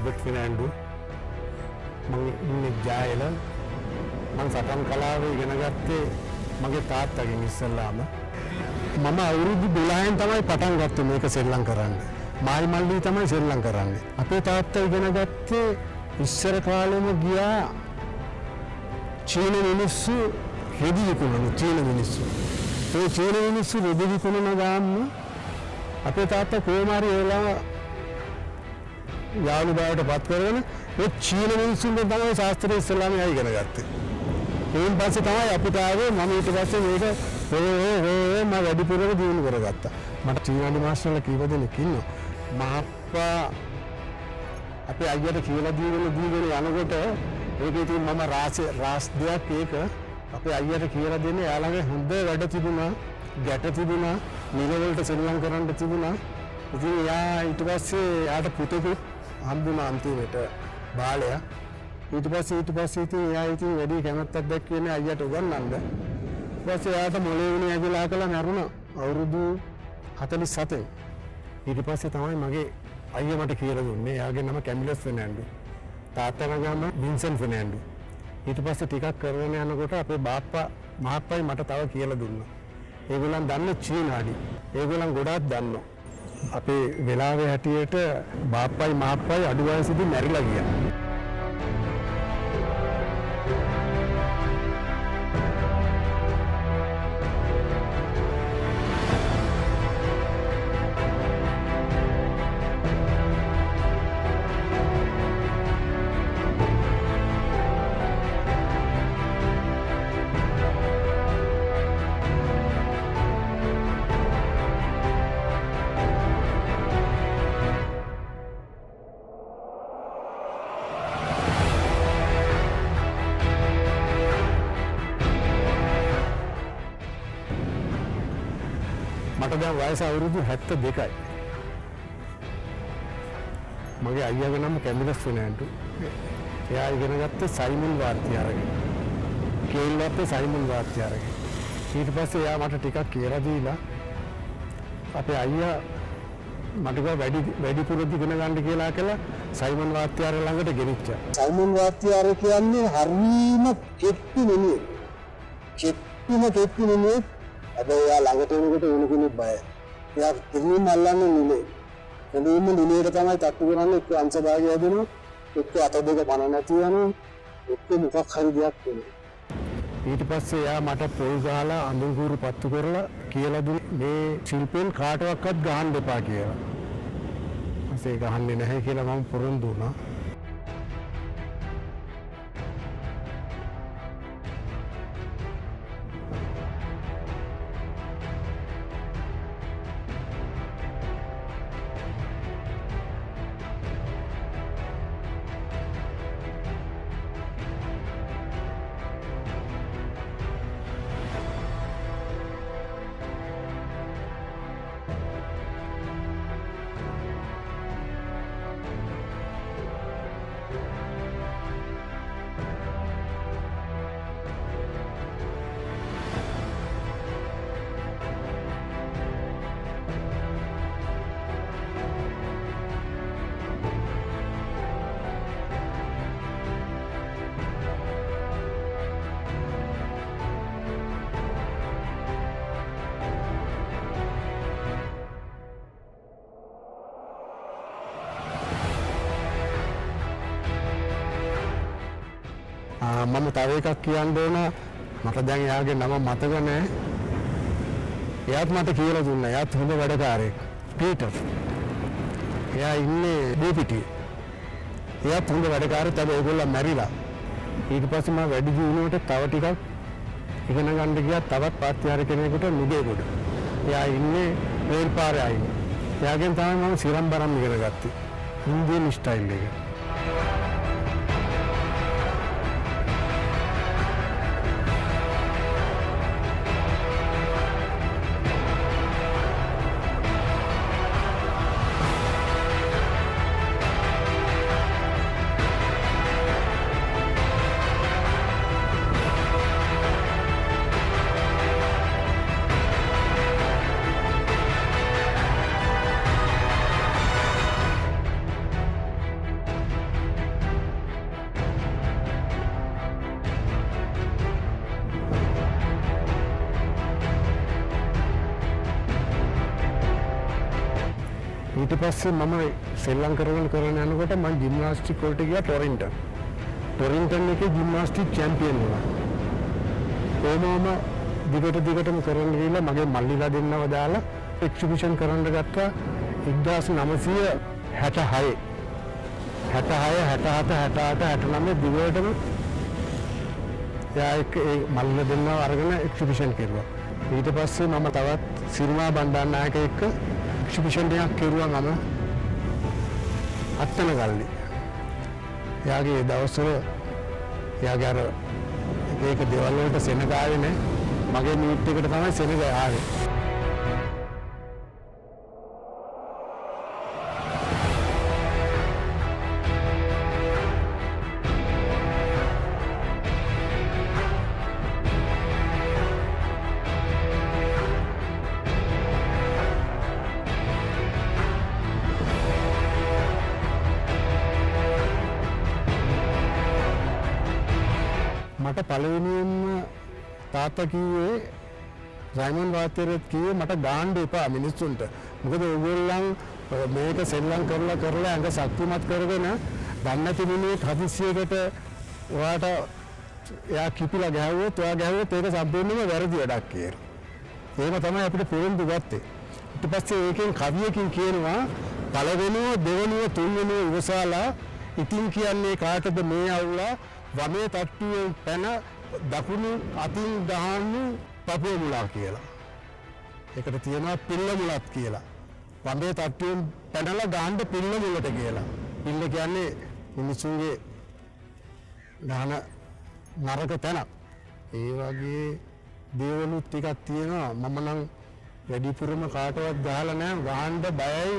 මගේ නම විල්බට් ෆිනෑන්ඩු මං ඉන්නේ ජායල මං සටන් කලාව ඉගෙන ගත්තේ මගේ තාත්තගෙන් ඉස්සල්ලාම මම අවුරුදු දොලායෙන් තමයි පටන් ගත්තේ මේක සෙල්ලම් කරන්න. මායි මල්ලී තමයි සෙල්ලම් කරන්නේ. අපේ තාත්තා ඉගෙන ගත්තේ ඉස්සර කාලෙම ගියා චීන මිනිස්සු රෙදි විකුණන චීන මිනිස්සු. ඒ චීන මිනිස්සු රෙදි විකුණන ගාම්ම අපේ තාත්තා කොහොමාරි ඒලා යාළු බවට පත් කරගෙන ඒ චීන මිනිස්සුන්ගෙන් තමයි ශාස්ත්‍රීය ඉස්ලාමය ඉගෙන ගත්තේ. ඒන් පස්සේ තමයි අපිට ආවේ මම ඊට පස්සේ මේක ඔය ඔය ඔය මම වැඩිපුරම දිනු කරගත්තා. මට චීනාඩි මාස්ටර්ලා කීප දෙනෙක් ඉන්නවා. මහප්පා අපේ අයියට කියලා දීගෙන දීගෙන යනකොට ඒක ඉතින් මම රාසෙ රාස් දෙයක් ඒක අපේ අයියට කියලා දෙන්නේ එයාලගේ හොඳ වැඩ තිබුණා ගැට තිබුණා නිල වලට සෙල්ලම් කරන්න තිබුණා ඉතින් එයා ඊට පස්සේ එයාට පුතෙකු හම්බුණා අන්තිමට බාලයා. ඊට පස්සේ ඊට පස්සේ ඉතින් එයා ඉතින් වැඩි කැමැත්තක් දැක්කේ අයියට උගන්වන්න. ඊට පස්සේ එයාට මොලේ වුණේ ඇවිලා කළා මැරුණා. අවුරුදු 47 ඊට පස්සේ තමයි මගේ අයියා මට කියලා දුන්නේ. එයාගේ නම කැමිලස් ෆෙනෑන්ඩු තාත්තගේ නම වින්සන් ෆෙනෑන්ඩු ඊට පස්සේ ටිකක් කරගෙන යනකොට අපේ බාප්පා මහප්පයි මට තව කියලා දුන්නා. ඒගොල්ලන් දන්න චීනාඩි. ඒගොල්ලන් ගොඩාක් දන්නවා. අපේ වෙලාවේ හැටියට බාප්පයි මහප්පයි අඩු වයසේදී මැරිලා ගියා. දැන් වයස අවුරුදු 72යි. මගේ අයියාගේ නම කැමිලස් ෆිනෑන්ඩු. එයා ඉගෙන ගත්තේ සයිමන් වාර්තිය අරගෙන. කේල් වත්තේ සයිමන් වාර්තිය අරගෙන. ඊට පස්සේ එයා මට ටිකක් කියලා දීලා අපේ අයියා මට කිව්වා වැඩි වැඩිපුර ඉගෙන ගන්න කියලා කියලා සයිමන් වාර්තියාර ළඟට ගෙනිච්චා. සයිමන් වාත්‍යාර කියන්නේ හරීම කෙට්ටි නෙමෙයි. කෙට්ටිම කෙට්ටි නෙමෙයි. හැබැයි එයා ළඟට එනකොට වෙන කෙනෙක් බයයි. එයා කිසිම අල්ලන්නේ නෙමෙයි. එදින්ම නිලයට තමයි තට්ටු කරන්නේ එක්ක අංශභාගය දෙනවා. එක්ක අත දෙක පණ නැති යනවා. එක්ක මොකක් හරි දෙයක් වෙනවා. ඊට පස්සේ එයා මට පොල් ගහලා අඳුරුකුරු පත්තු කරලා කියලා දුන්නේ මේ ශිල්පෙන් කාටවත් ගහන්න එපා කියලා. ඊපස්සේ ගහන්නේ නැහැ කියලා මම පොරොන්දු වුණා. තව එකක් කියන්න ඕන මට දැන් එයාගේ නම මතක නැහැ. එයාත් මට කියලා දුන්නා. එයාත් හොඳ වැඩකාරයෙක්. පීටර්. එයා ඉන්නේ දීපිටියේ. එයාත් හොඳ වැඩකාරයෙක්. හැබැයි ඒගොල්ලෝ මැරිලා. ඊට පස්සේ මම වැඩි දියුණුවට තව ටිකක් ඉගෙන ගන්න ගියා තවත් පාත්‍යාර කෙනෙකුට නුගේගොඩ. එයා ඉන්නේ රේල් පාරේ ආයේ. එයාගෙන් තමයි මම සිරම් බරම් ඉගෙන ගත්තේ. ඉන්දියන් ස්ටයිල් එක. පස්සේ මම සෙල්ලම් කරගෙන කරගෙන යනකොට මම ජිම්නාස්ටික් වලට ගියා ටොරින්ටන්. ටොරින්ටන් එකේ ජිම්නාස්ටික් චැම්පියන් වුණා. කොහොමම දිගට දිගටම කරගෙන ගිහිල්ලා මගේ මල්ලිලා දෙන්නව දාලා එක්සිබිෂන් කරන්න ගත්තා 1966 66 67 68 69 දිගටම එයා එක්ක ඒ මල්ල දෙන්නව අරගෙන එක්සිබිෂන් කෙරුවා. ඊට පස්සේ මම තවත් සිරිමා බණ්ඩාරනායක එක්ක එක්සිබිෂන් එකක් කෙරුවා මම අත්තන ගල්ලි. එයාගේ ඒ දවස්වල එයාගේ අර ඒක දේවල් වලට සෙනග ආවේ නෑ. මගේ මීට් එකට තමයි සෙනග ආවේ. මට පළවෙනියෙන්ම තාත්තා කිව්වේ රයිමන් වාත්‍යරත් කිව්වේ මට ගාන්න එපා මිනිස්සුන්ට. මොකද ඕගොල්ලන් මේක සෙල්ලම් කරලා කරලා ඇඟ ශක්තිමත් කරගෙන දන්නේ නැති මිනිහෙක් හදිස්සියකට ඔයාට එයා කිපිලා ගැහුවොත් ඔයා ගැහුවොත් ඒක සම්පූර්ණයෙන්ම වැරදි වැඩක් කියලා. එහෙම තමයි අපිට පොරොන්දු ගත්තේ. ඊට පස්සේ ඒකෙන් කවියකින් කියනවා පළවෙනිව දෙවෙනිව තුන්වෙනිව ඉවසාලා ඉතින් කියන්නේ කාටද මේ අවුලා වමේ තට්ටුවෙන් පැන දකුණු අතින් ගහන්න පපුව මුලා කියලා. ඒකට තියෙනවා පිල්ල මුලත් කියලා. වමේ තට්ටුවෙන් පැනලා ගහන්න පිල්ල මුලට කියලා. පිල්ල කියන්නේ මිනිසුන්ගේ ගහන නරක තැනක්. ඒ වගේ දේවලුත් ටිකක් තියෙනවා මම නම් වැඩිපුරම කාටවත් ගහලා නැහැ ගහන්න බයයි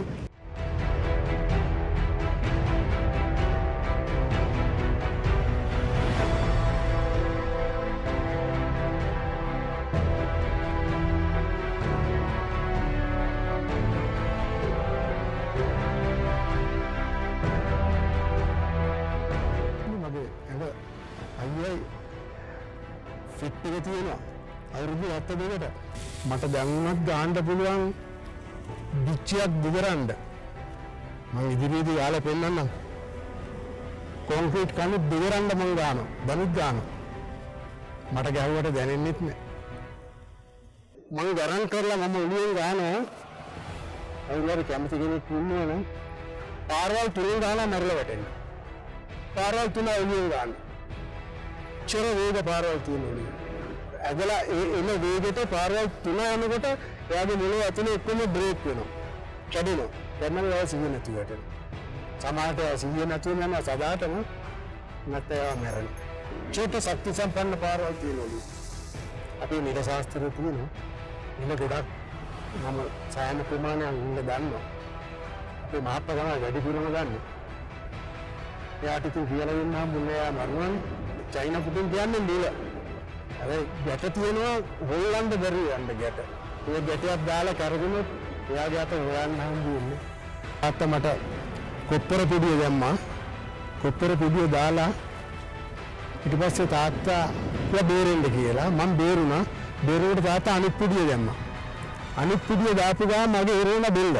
තියෙනවා. අවුරුදු හත්ත දෙකට. මට දැන්වත් ගාන්න පුළුවන් දිච්චියක් දිගරන්න මම ඉදිරියේදී යාලා පෙන්නන්නම්. කොන්ක්‍රීට් කණු දිගරන්න මං ගානවා. දැනුත් ගානවා. මට ගැහුවට දැනෙන්නෙත් නෑ. මං ගරන් කරලා මම ඔළුවෙන් ගානවා. අවුරුදු කැමති කෙනෙක් ඉන්නවනම් පාරවල් තුනෙන් ගාලා මැරලා වැටෙන්න. පාරවල් තුන ඔළුවෙන් ගන්න. චර වේග පාරවල් තියෙන ඔළුවෙන් ඇදලා ඒ එන වේගෙට පාරවල් තුන යනකොට එයාගේ මොළේ ඇතුලේ එක්කම බ්‍රේක් වෙනවා. කැඩෙනවා. දැන් එයා සිහිය නැතුව වැටෙනවා. සමහරට එයා සිහිය නැතුව යනවා සදාටම නැත්නම් එයා මැරෙනවා. චේත ශක්ති සම්පන්න පාරවල් තියෙනවලු. අපේ නිල ශාස්ත්‍රය තියෙනවා. නිල ගොඩක් මම සෑහෙන ප්‍රමාණයක් නිල දන්නවා. අපේ මහත්මයා තමයි වැඩිපුරම දන්නේ. එයාට ඉතින් කියලා දෙන්න හම්බුනේ එයා මරුණානේ. චයිනා පුතුන් කියන්නේ නිල. අර ගැට තියෙනවා හොල්ලන්න බැරි යන්න ගැට. ඒ ගැටයක් දාලා කරගුණොත් එයාගේ අත හොයන්න හම්බුන්නේ. තාත්තා මට කොප්පර පිටිය දැම්මා. කොප්පර පිටිය දාලා ඊට පස්සේ තාත්තා කියලා බේරෙන්න කියලා මම බේරුණා. බේරුණට තාත්තා අනිත් පිටිය දැම්මා. අනිත් පිටිය දාපු ගමන් මගේ ඉරුණ බෙල්ල.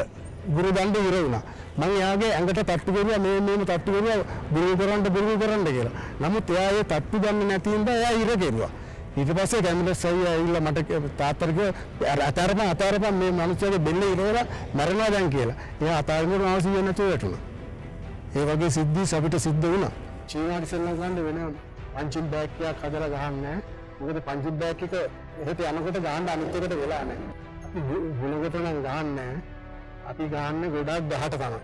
ගුරු දණ්ඩ ඉර වුණා. මම එයාගේ ඇඟට තට්ටු කරුවා මේ මේම තට්ටු කරුවා බුරු කරන්න බුරු කරන්න කියලා. නමුත් එයා ඒ තට්ටු දන්නේ නැති හින්දා එයා ඉර කෙරුවා. ඊට පස්සේ කැමරස් අයියා ඇවිල්ලා මට තාත්තට කිව්වා අතාරපන් අතාරපන් මේ මිනිස්සුගේ බෙල්ල ඉරවලා මරනවා දැන් කියලා. එයා අතාරින්න අවශ්‍ය නැතුව වැටුණා. ඒ වගේ සිද්ධි අපිට සිද්ධ වුණා. චීනාට ඉස්සෙල්ලා ගන්න වෙන පංචින් බෑග් එකක් හදලා ගහන්නේ. මොකද පංචින් බෑග් එක එහෙට යනකොට ගහන්න අනිත් එකට වෙලා නැහැ. අපි ගුණගත නම් ගහන්නේ අපි ගහන්නේ ගොඩක් ගහට තමයි.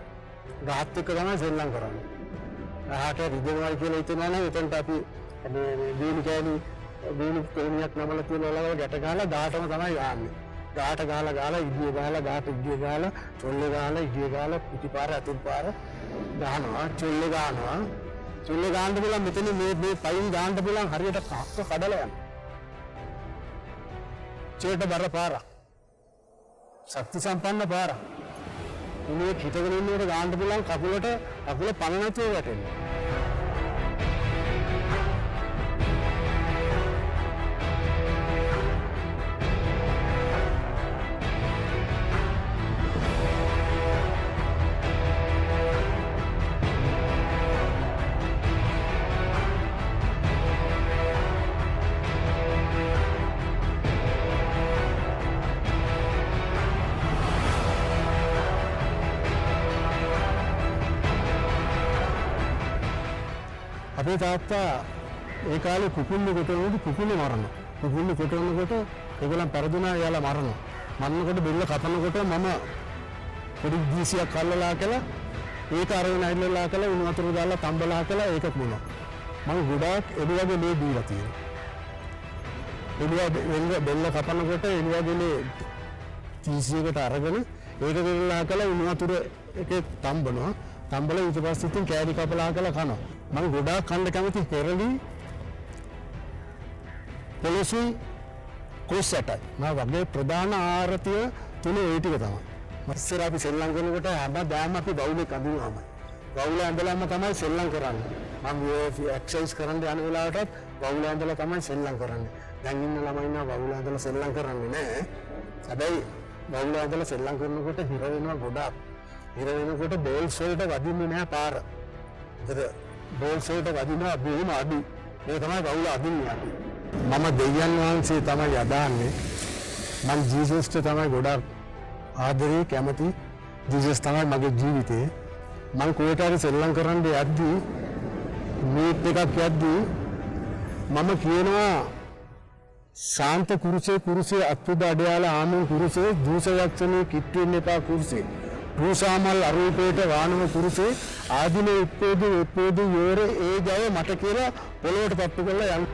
ගහත් එක්ක තමයි සෙල්ලම් කරන්නේ. ගහට රිදෙනවා කියලා හිතනවා නම් එතනට අපි මේ මේ දීනි කෑලි දීනි තේනියක් නමල කියලා වල ගැට ගහලා ගහටම තමයි ගහන්නේ. ගහට ගහලා ගහලා ඉදිය ගහලා ගහට ඉදිය ගහලා චොල්ලේ ගහලා ඉදිය ගහලා පිටිපාර අතුල්පාර ගහනවා චොල්ලේ ගහනවා චොල්ලේ ගහන්න පුළුවන් මෙතන මේ මේ පයින් ගහන්න පුළුවන් හරියට කක්ක කඩලා යනවා. චේට බර පාරක්. ශක්ති සම්පන්න පාරක්. මේ හිටගෙන ඉන්නකොට ගාන්න පුළුවන් කකුලට කකුල පණ නැතුව වැටෙනවා. අපේ තාත්තා ඒ කාලේ කුකුල්ලු කොටනකොට කුකුල්ලු මරනවා. කුකුල්ලු කොටනකොට ඒගොල්ලන් පෙරදුනා එයාලා මරනවා. මරනකොට බෙල්ල කපනකොට මම පොඩි දීසියක් අල්ලලා කළා ඒක අරගෙන ඇවිල්ලා කළා උණු වතුර දාලා තම්බලා කළා ඒක කුණා. මම ගොඩාක් එළුවගේ ලේ දීලා තියෙනවා. එළුව බෙල්ල බෙල්ල කපනකොට එළුවගේ ලේ තීසියකට අරගෙන ඒක වෙල්ලා කළා උණු වතුර එකේ තම්බනවා. තම්බලා ඊට පස්සේ ඉතින් කෑලි කපලා කළා කනවා. මම ගොඩාක් කන්න කැමති පෙරලි පොලොසි කොස්සටයි. මම වගේ ප්‍රධාන ආරතිය තුන ඒ ටික තමයි. මස්සර අපි සෙල්ලම් කරනකොට හැමදාම අපි බවුලේ කඳුනමයි. බවුල ඇඳලාම තමයි සෙල්ලම් කරන්නේ. මම එක්සර්සයිස් කරන්න යන වෙලාවටත් බවුල ඇඳලා තමයි සෙල්ලම් කරන්නේ. දැන් ඉන්න ළමයි නා බවුල ඇඳලා සෙල්ලම් කරන්නේ නැහැ. හැබැයි බවුල ඇඳලා සෙල්ලම් කරනකොට හිර වෙනවා ගොඩාක්. හිර වෙනකොට බෝල්ස් වලට වදින්නේ නැහැ පාර. ඒතර බෝල්ස් වලට වදිනවා බොහොම අඩු. ඒක තමයි බවුල අදින්නේ අපි. මම දෙවියන් වහන්සේ තමයි අදාන්නේ. මම ජීසස්ට තමයි ගොඩාක් ආදරේ කැමති ජීසස් තමයි මගේ ජීවිතේ මං කොහෙට හරි සෙල්ලම් කරන්න යද්දී මීට් එකක් යද්දී මම කියනවා ශාන්ත කුරුසේ කුරුසේ අත්පුඩ අඩයාල ආමෝ කුරුසේ දූෂයක්ෂණේ කිට්ටෙන්න එපා කුරුසේ රූසාමල් අරූපේට වානම කුරුසේ ආදිනේ උප්පේද උප්පේද යෝර ඒ ජය මට කියලා පොළොවට පත්තු කරලා යන්න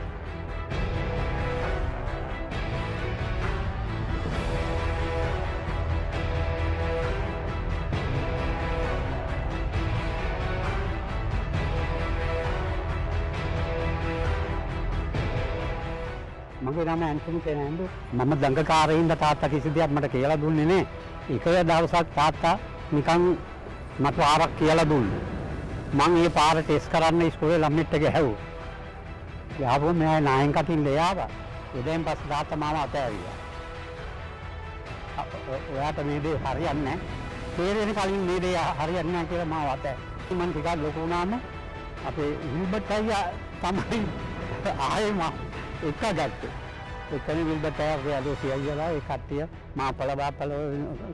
මගේ නම ඇන්ටනි කෙනෑන්ඩු මම දඟකාරයින්ද තාත්තා කිසි දෙයක් මට කියලා දුන්නේ නේ. එක දවසක් තාත්තා නිකන් මට පාරක් කියලා දුන්න. මං ඒ පාර ටෙස් කරන්න ස්කෝලේ ළමෙක්ට ගැහැව්වා යාපුව මෙයා නායෙන් කටින් ලයාව එදෙන් පස්සේ තාත්තා මාව අතෑරියා. ඔයාට මේ දේ හරියන්නේ නැහැ. තේරෙන කලින් මේ දේ හරියන්නේ නැහැ කියලා මාව අතෑ මම ටිකක් ලොකු වුණාම අපේ විල්බට් අයියා තමයි ආයේ මා එක ගත්තේ. එතන විල්බට් අයියා අපේ අලෝ සියල්ලා ඒ කට්ටිය මා පළ බාපල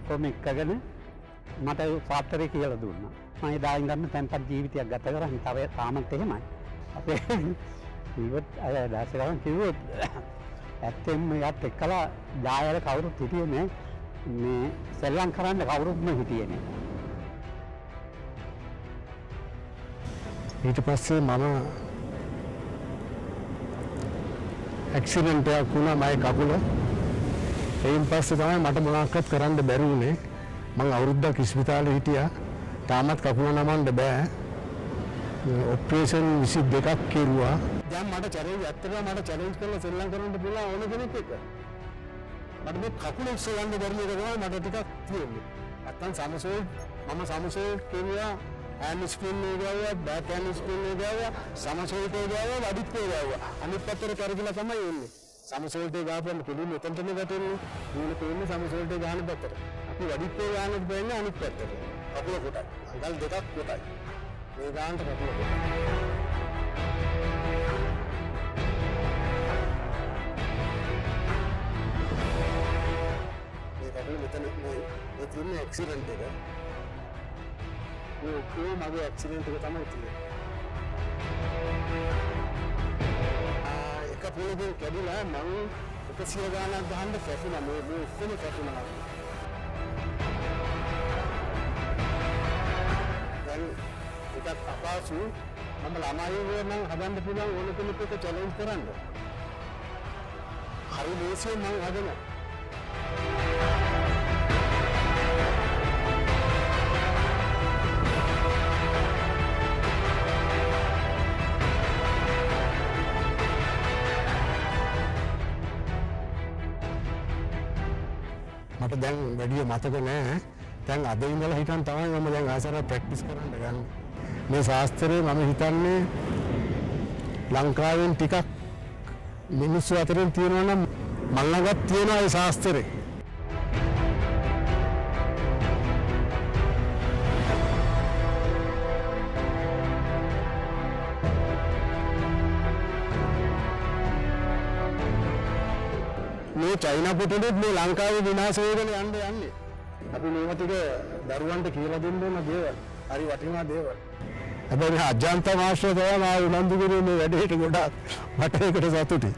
කොම එක්කගෙන මට සාත්තරේ කියලා දුන්නා. මම එදා ඉඳන් තැන්පත් ජීවිතයක් ගත කරා තව තාමත් එහෙමයි. අපේ ඉවත් අය දැසගම කිව්වොත් ඇත්තෙන්ම යත් එක්කලා දායල කවුරුත් හිටියේ නෑ. මේ සෙල්ලම් කරන්න කවුරුත්ම හිටියේ නෑ. ඊට පස්සේ මම ඇක්සිඩන්ටයක් වුණා මගේ කකුල. එයින් පස්සේ තමයි මට මොනවක්වත් කරන්න බැරි වුණේ. මම අවුරුද්දක් ඉස්පිතාලේ හිටියා. තාමත් කකුල නමන්න බෑ. ඔපරේෂන් 22ක් කෙරුවා. දැන් මට චැලෙන්ජ් ඇත්තටම මට චැලෙන්ජ් කරලා සෙල්ලම් කරන්න පුළුවන් ඕන කෙනෙක් එක්ක. මට මේ කකුල ඉස්සලන්න බැරි එක තමයි මට ටිකක් තියෙන්නේ. නැත්තම් සමසෝල් මම සමසෝල් කෙරුවා ඇන් ස්පින්නේ ගාවා බෑක් ඇන් ස්පින්නේ ගාවා සමසෝල්ටේ ගාවා වඩිත්තේ ගාවා. අනිත් පැත්තට කරගිලා තමයි එන්නේ. සමසෝල්ටේ ගාපුවම කෙලින් එතනටම වැටෙන්නේ. ඌල පේන්නේ සමසෝල්ටේ ගාන පැත්තට. අපි වඩිත්තේ ගානට පේන්නේ අනිත් පැත්තට. කකුල කොටයි. අඟල් දෙකක් කොටයි. මේ ගානට කකුල කොටයි. මේ කකුල මෙතන මේ මේ තියෙන ඇක්සිඩන්ට් එක. මේ ඔක්කොම මගේ ඇක්සිඩන්ට් එක තමයි තියෙන්නේ. ආ එක පොලකින් කැඩිලා මම එකසිය ගානක් ගහන්න කැපුණා මේ මේ ඔක්කොම කැපුණා. දැන් එකක් අපහසු මම ළමයි නම් හදන්න පුළුවන් ඕන කෙනෙක් එක චැලෙන්ජ් කරන්න. හරි ලේසියෙන් මම හදනවා. මට දැන් වැඩිය මතක නෑ දැන් අද ඉඳලා හිටන් තමයි මම දැන් ආසාර ප්‍රැක්ටිස් කරන්න ගන්න. මේ ශාස්ත්‍රයේ මම හිතන්නේ ලංකාවෙන් ටිකක් මිනිස්සු අතරින් තියෙනවා නම් මල් ළඟත් තියෙනවා ඒ ශාස්ත්‍රේ. මේ චයිනා පුටුලෙත් මේ ලංකාවේ විනාශ වෙගෙන යන්න යන්නේ. අපි මේවා ටික දරුවන්ට කියලා දෙන්න ඕන දේවල්. හරි වටිනා දේවල්. හැබැයි අජන්ත මාශ්‍රය තමයි මා උනන්දු කිරීමේ වැඩේට ගොඩාක් මට ඒකට සතුටුයි